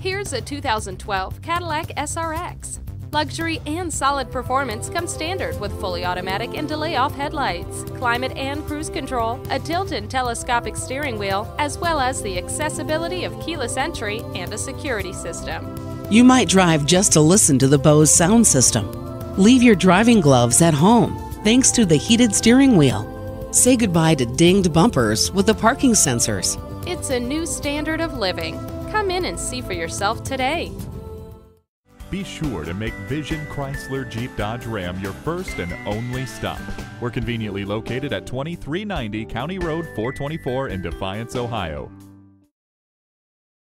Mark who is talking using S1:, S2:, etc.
S1: Here's a 2012 Cadillac SRX. Luxury and solid performance come standard with fully automatic and delay off headlights, climate and cruise control, a tilt and telescopic steering wheel, as well as the accessibility of keyless entry and a security system.
S2: You might drive just to listen to the Bose sound system. Leave your driving gloves at home thanks to the heated steering wheel. Say goodbye to dinged bumpers with the parking sensors.
S1: It's a new standard of living. Come in and see for yourself today.
S3: Be sure to make Vision Chrysler Jeep Dodge Ram your first and only stop. We're conveniently located at 2390 County Road 424 in Defiance, Ohio.